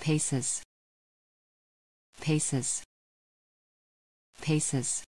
paces. Paces. Paces.